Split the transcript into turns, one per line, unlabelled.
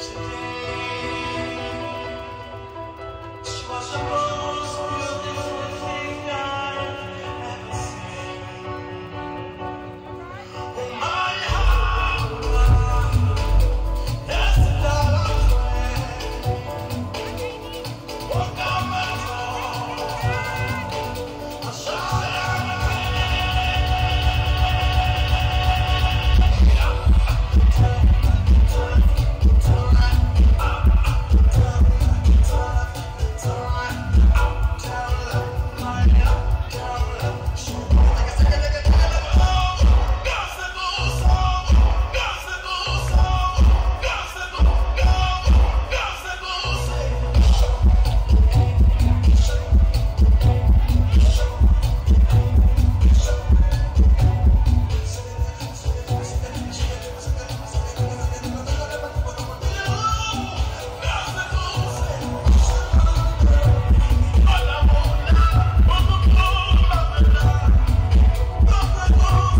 Christ.